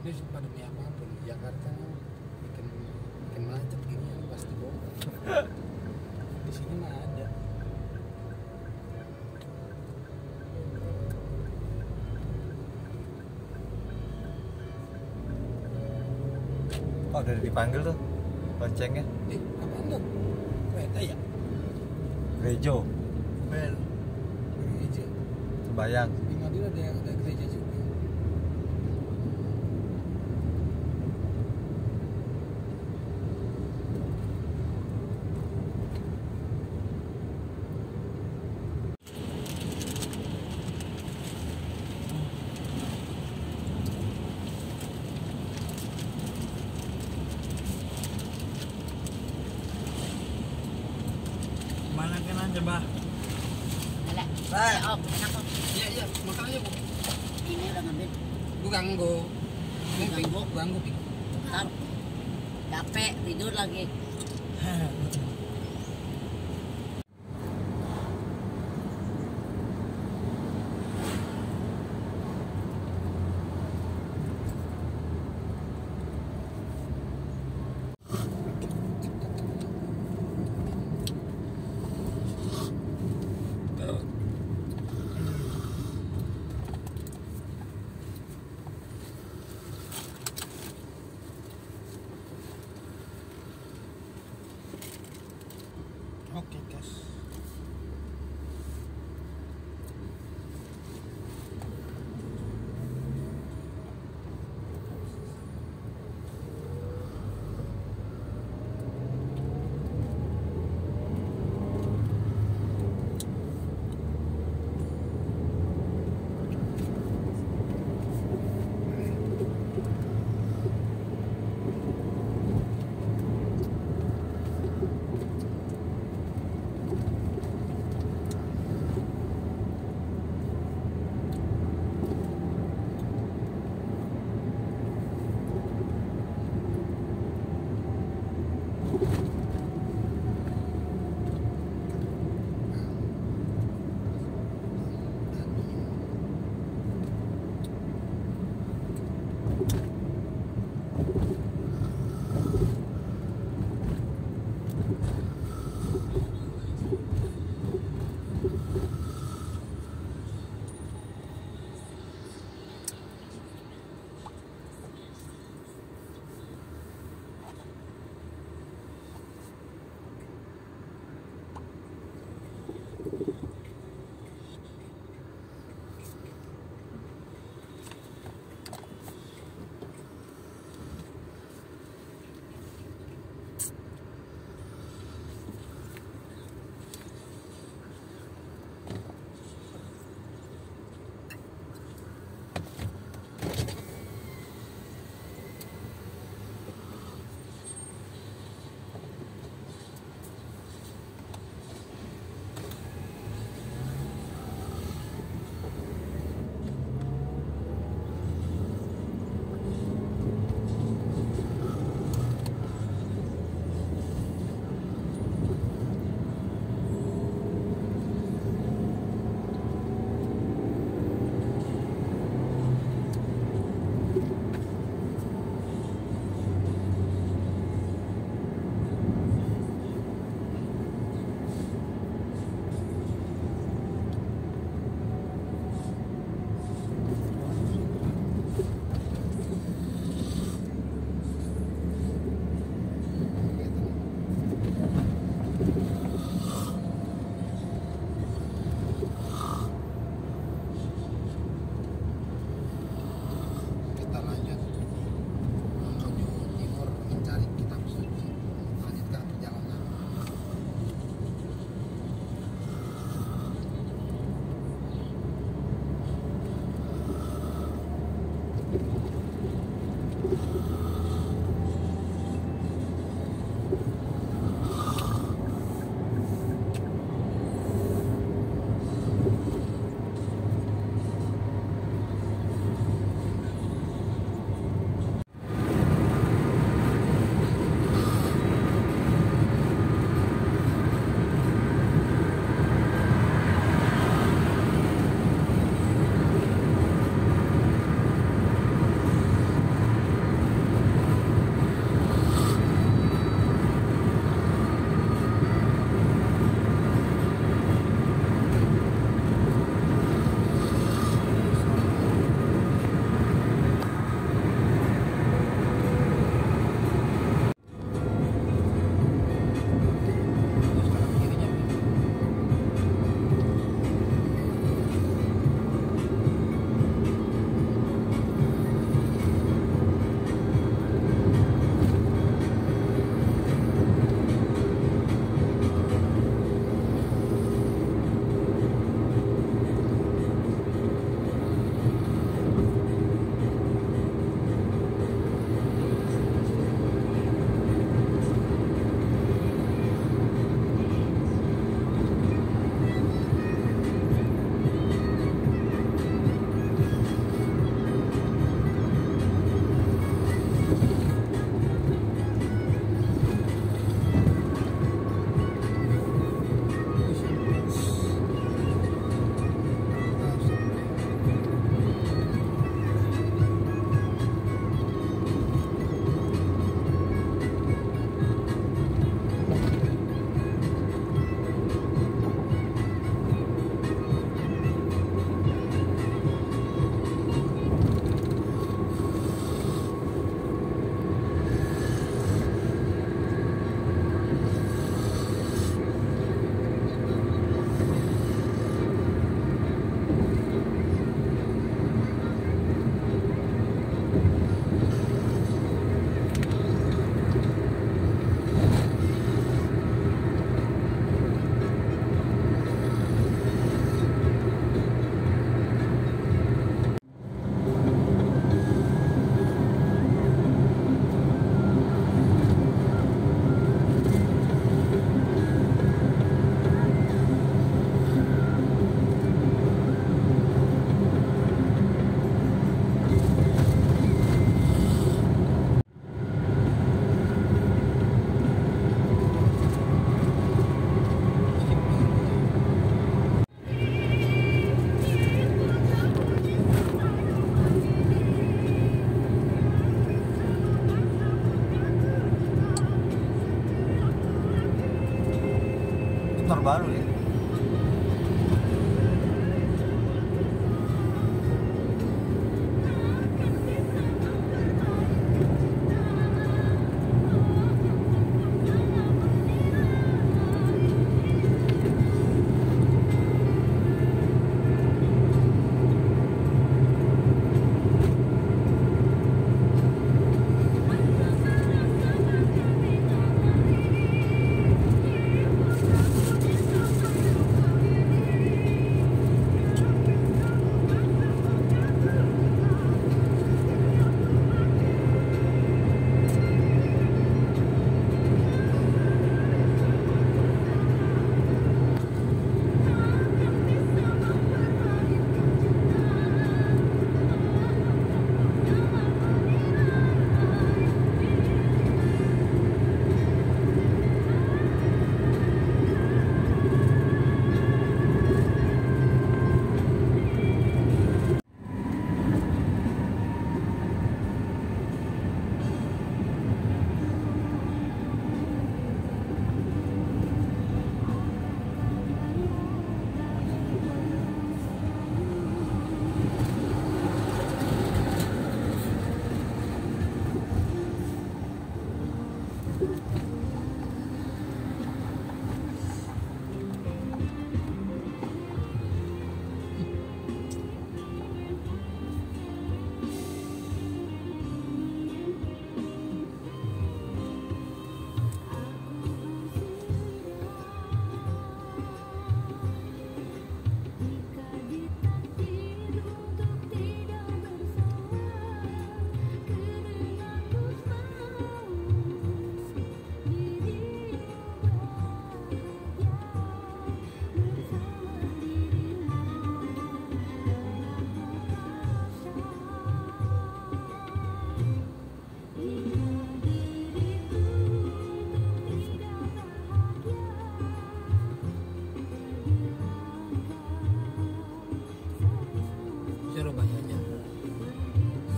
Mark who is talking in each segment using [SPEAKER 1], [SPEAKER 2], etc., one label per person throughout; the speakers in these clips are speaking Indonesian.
[SPEAKER 1] Ini pandemi apa pun Jakarta bikin bikin macet gini ya pasti bongkar. Di sini mah ada.
[SPEAKER 2] Oh, udah dipanggil tuh loncengnya.
[SPEAKER 1] Eh, apaan tuh? Kereta ya?
[SPEAKER 2] Gerejo,
[SPEAKER 1] Bel. Gereja.
[SPEAKER 2] sembayang.
[SPEAKER 1] Di Madura ada ada
[SPEAKER 3] coba? Bah.
[SPEAKER 4] Ya, Om, enak Om.
[SPEAKER 1] Iya iya, makan aja bu.
[SPEAKER 4] Ini udah ngambil.
[SPEAKER 1] Gue ganggu. Gue
[SPEAKER 4] Ganggu?
[SPEAKER 1] ganggu.
[SPEAKER 4] Capek, tidur lagi.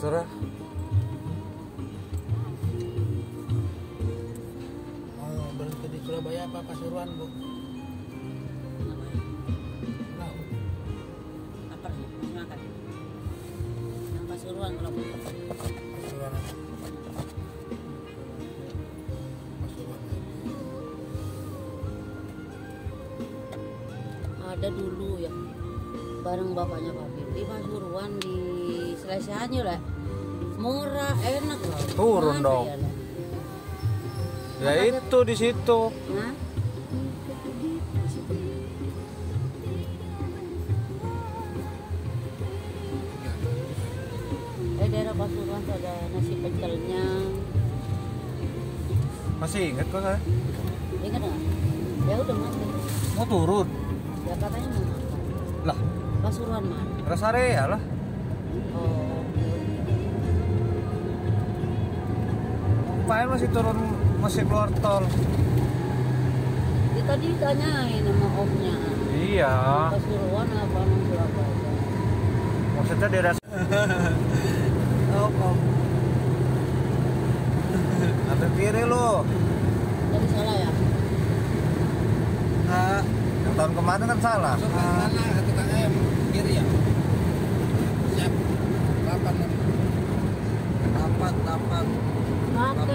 [SPEAKER 3] Terserah.
[SPEAKER 1] Mau berhenti di Surabaya apa Pasuruan, Bu?
[SPEAKER 4] Namanya. Lapar sih, masih makan. Yang Pasuruan kalau mau.
[SPEAKER 1] Pasuruan apa? Pasuruan.
[SPEAKER 4] Ada dulu ya. Bareng bapaknya papi di Pasuruan di Selesainya lah. Murah, enak loh.
[SPEAKER 3] Turun
[SPEAKER 4] Mana
[SPEAKER 3] dong.
[SPEAKER 4] ya, lah?
[SPEAKER 3] Ya itu di situ.
[SPEAKER 4] Hah? Eh daerah Pasuruan tuh ada nasi pecelnya.
[SPEAKER 3] Masih inget kok kan?
[SPEAKER 4] Ingat nggak? Ya udah mati.
[SPEAKER 3] Mau turun.
[SPEAKER 4] Ya katanya mau makan.
[SPEAKER 3] Lah,
[SPEAKER 4] Pasuruan mana?
[SPEAKER 3] rest area lah.
[SPEAKER 4] Oh,
[SPEAKER 3] ngapain masih turun masih keluar tol?
[SPEAKER 4] Ya, tadi ditanyain sama omnya.
[SPEAKER 3] Iya.
[SPEAKER 4] Kasuruan apa nang apa?
[SPEAKER 3] maksudnya daerah
[SPEAKER 1] oh om
[SPEAKER 3] Ada kiri lo
[SPEAKER 4] tadi salah ya?
[SPEAKER 1] Nah
[SPEAKER 3] yang tahun kemarin kan salah.
[SPEAKER 1] So, nah. sana tukang ayam kiri ya? Siap. 8 8
[SPEAKER 4] 8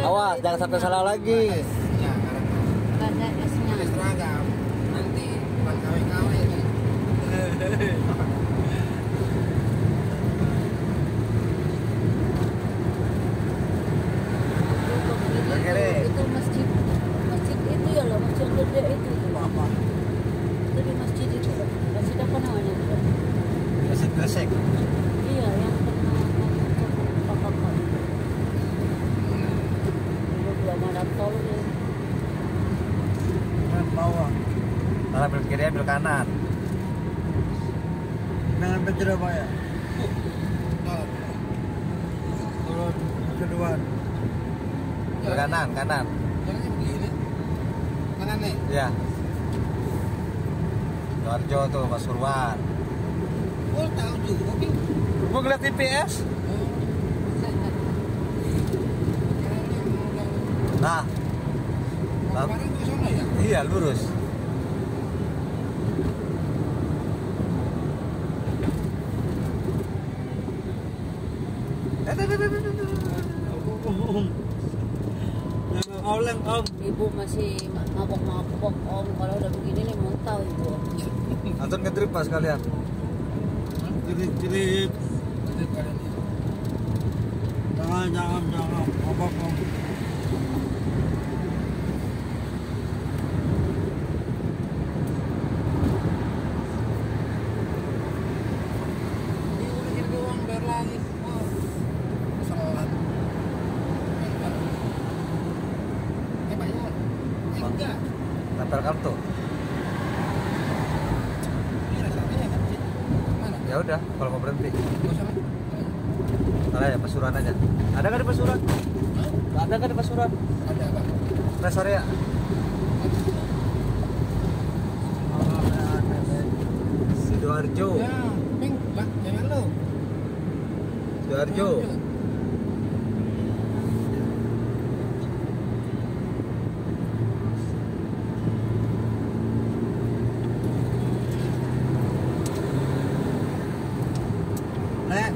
[SPEAKER 3] Awas, jangan sampai salah lagi. ke kanan kanan.
[SPEAKER 1] Jalannya begini. Kanan nih.
[SPEAKER 3] Ya Sidoarjo tuh Pasuruan
[SPEAKER 1] oh tahu juga tapi
[SPEAKER 3] gua ngeliat IPS nah.
[SPEAKER 1] Kemarin ke sana ya?
[SPEAKER 3] Iya lurus.
[SPEAKER 2] Eh, eh, eh, eh, eh. eh. Oleng om.
[SPEAKER 4] Ibu masih ma- mabok-mabok om kalau udah begini nih muntah ibu.
[SPEAKER 2] Anton ngetrip pas kalian. Jadi jadi
[SPEAKER 1] Itu kalian itu.
[SPEAKER 2] jangan jangan jangan apa om.
[SPEAKER 1] Ini udah gini doang bayar lagi. Oh. Kesalahan. Eh bayar. Eh enggak.
[SPEAKER 2] Tempel kartu.
[SPEAKER 1] Ini rasanya kan sih. Mana?
[SPEAKER 2] Ya udah, kalau mau berhenti.
[SPEAKER 1] Gak usah. Mas.
[SPEAKER 2] Salah ya pasuruan aja. Ada kan di pasuruan?
[SPEAKER 1] Hah?
[SPEAKER 2] Ada kan di pasuruan?
[SPEAKER 1] Ada apa?
[SPEAKER 2] Rest area. Sidoarjo.
[SPEAKER 1] Ya, pink, lah, jangan lo.
[SPEAKER 2] Sidoarjo. Nek,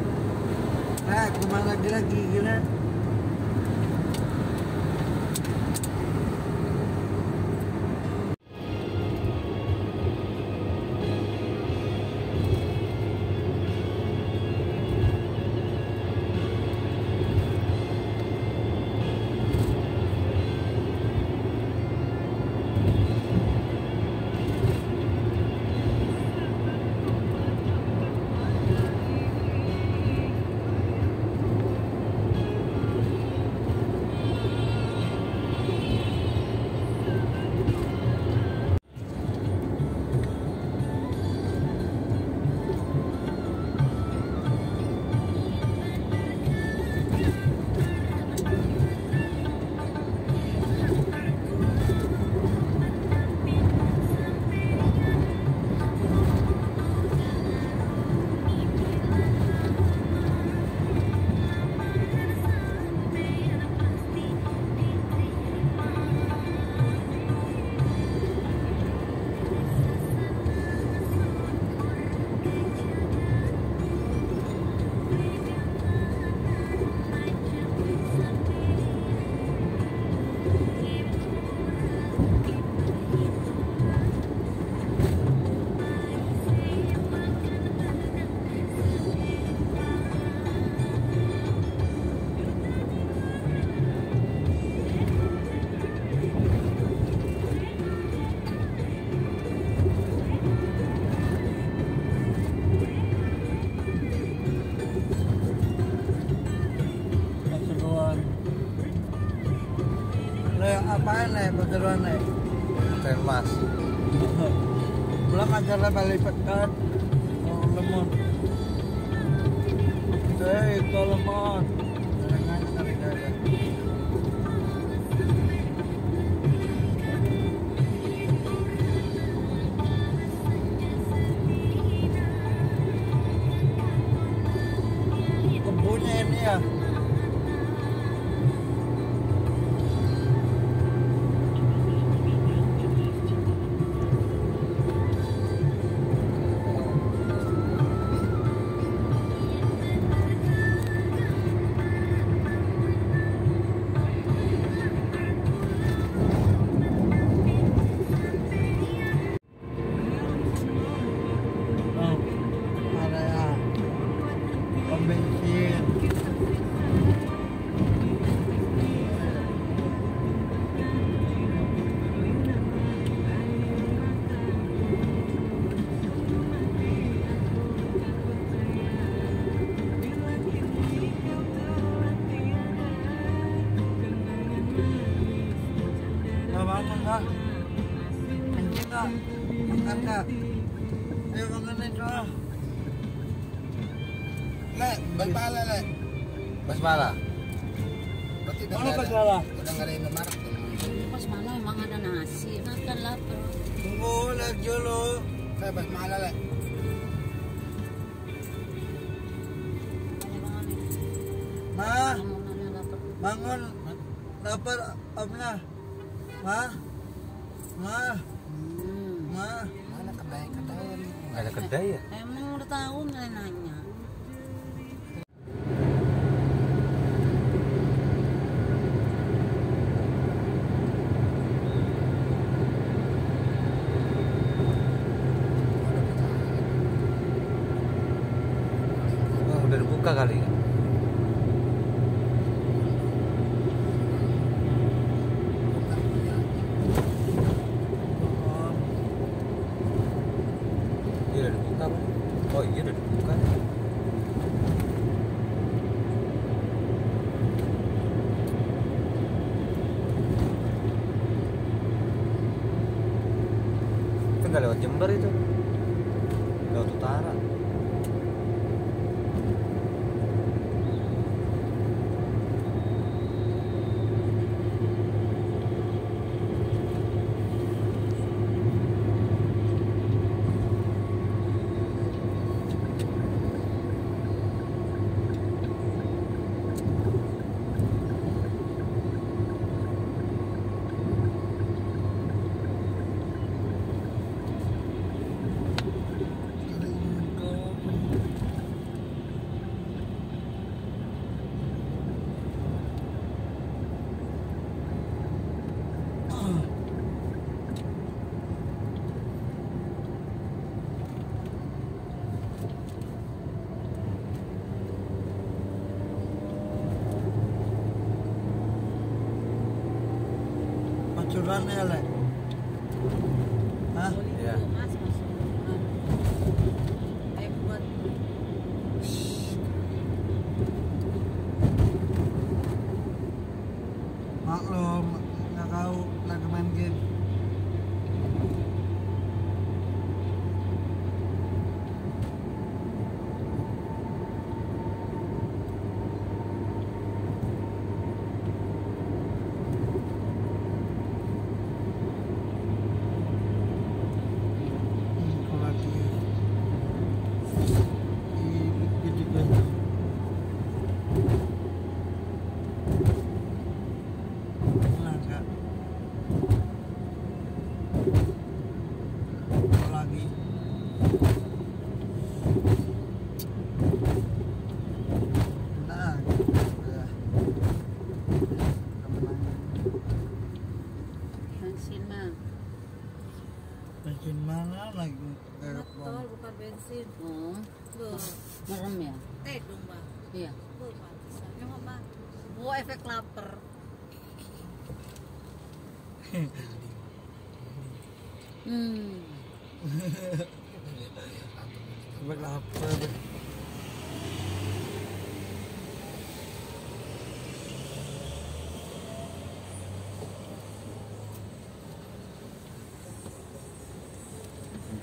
[SPEAKER 2] nek, ke mana lagi lagi apaan le, Pasuruan le? Tren mas. Pulang aja lah balik pekat. Kencing? Makan? Ayo. Basmala.
[SPEAKER 1] Berarti udah
[SPEAKER 2] Mana
[SPEAKER 1] nggak ada-
[SPEAKER 2] Basmala?
[SPEAKER 1] Udah ada Indomaret.
[SPEAKER 4] Emang ada nasi, makan lapar.
[SPEAKER 2] Tunggu lagi dulu.
[SPEAKER 1] Le, basmala.
[SPEAKER 2] Ma, bangun. Lapar. Ma. Ma, Nggak ada kedai ya?
[SPEAKER 4] Emang udah tahu nilai nanya.
[SPEAKER 2] Giovanella.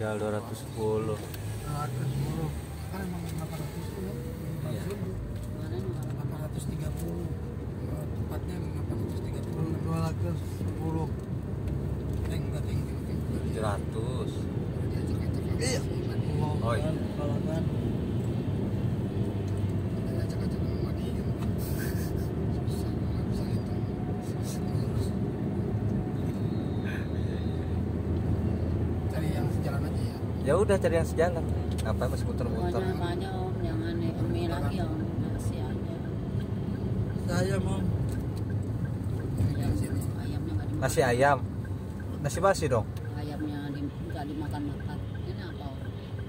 [SPEAKER 3] Tinggal 210
[SPEAKER 2] Ratus sepuluh.
[SPEAKER 1] kan emang 800 itu ya
[SPEAKER 3] Iya.
[SPEAKER 4] Kemarin malam.
[SPEAKER 1] 830 Eh, tepatnya 830
[SPEAKER 2] Dua ratus sepuluh.
[SPEAKER 1] eh enggak tinggi mungkin
[SPEAKER 3] 700
[SPEAKER 1] diajak-ajak
[SPEAKER 2] Iya.
[SPEAKER 3] Oh, iya.
[SPEAKER 2] Kalau kan
[SPEAKER 1] diajak-ajak sama dia susah nggak bisa hitung Ngurus. cari yang sejalan aja ya
[SPEAKER 3] udah cari yang sejalan. Ngapain masih muter-muter?
[SPEAKER 4] Banyak om, jangan mie lagi om, nasi aja.
[SPEAKER 2] saya mau
[SPEAKER 4] Ayam,
[SPEAKER 3] nasi ayam? Nasi basi dong?
[SPEAKER 4] Ayamnya di, nggak dimakan-makan. Ini apa om?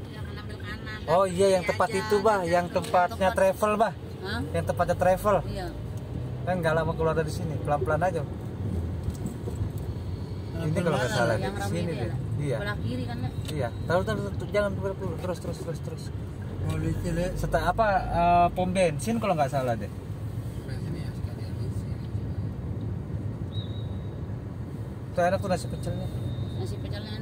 [SPEAKER 5] Jangan ambil kanan.
[SPEAKER 3] oh iya yang
[SPEAKER 5] Nanti
[SPEAKER 3] tempat
[SPEAKER 5] aja,
[SPEAKER 3] itu bah. Yang
[SPEAKER 5] aja.
[SPEAKER 3] tempatnya
[SPEAKER 4] Tempat-
[SPEAKER 3] travel bah.
[SPEAKER 4] Hah?
[SPEAKER 3] yang tempatnya travel.
[SPEAKER 4] Iya.
[SPEAKER 3] kan nggak lama keluar dari sini. Pelan-pelan aja ini kalau nggak salah
[SPEAKER 4] yang
[SPEAKER 3] di sini deh iya.
[SPEAKER 4] Sebelah kiri kan?
[SPEAKER 3] Iya taruh taruh taruh, jangan terus terus terus terus.
[SPEAKER 2] Le.
[SPEAKER 3] setelah apa eh, pom bensin kalau nggak salah deh.
[SPEAKER 1] Bensin ya sekalian isi
[SPEAKER 3] tuh enak tuh nasi pecelnya.
[SPEAKER 4] Nasi pecelnya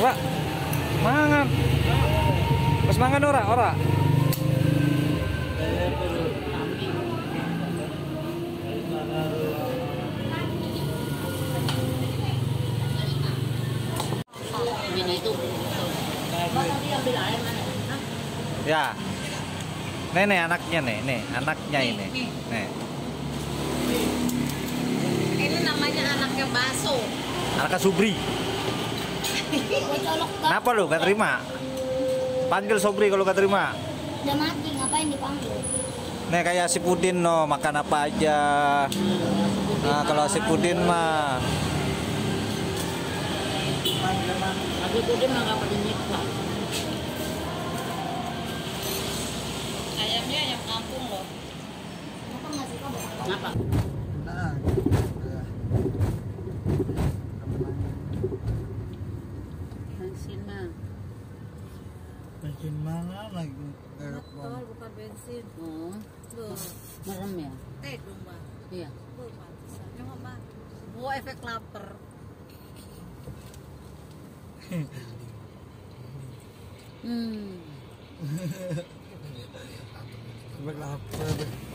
[SPEAKER 3] Pak, mangan. Pas mangan ora, ora. Nih nih anaknya nih, nih anaknya
[SPEAKER 5] Nih,
[SPEAKER 3] ini.
[SPEAKER 5] nih.
[SPEAKER 3] Nih.
[SPEAKER 5] Ini namanya anaknya baso.
[SPEAKER 3] Anaknya Subri. Kenapa lu gak terima? Panggil Sobri kalau gak terima.
[SPEAKER 6] Udah mati, ngapain dipanggil?
[SPEAKER 3] Nih kayak si Pudin no, makan apa aja. Nah, kalau si Pudin mah
[SPEAKER 4] itu dia mah nggak pernah
[SPEAKER 5] Ayamnya ayam kampung loh.
[SPEAKER 6] Kenapa nggak suka?
[SPEAKER 4] Kenapa?
[SPEAKER 2] Nah.
[SPEAKER 4] Bensin mah.
[SPEAKER 2] Bikin mana lagi?
[SPEAKER 5] Betul, bukan bensin.
[SPEAKER 4] Oh,
[SPEAKER 5] Tuh,
[SPEAKER 4] merem ya?
[SPEAKER 5] teh dong, Mbak.
[SPEAKER 4] Iya.
[SPEAKER 5] Tuh, pantesan. Coba, Mbak. Efek lapar.
[SPEAKER 4] Hmm.
[SPEAKER 2] Bak-bak, bak-bak.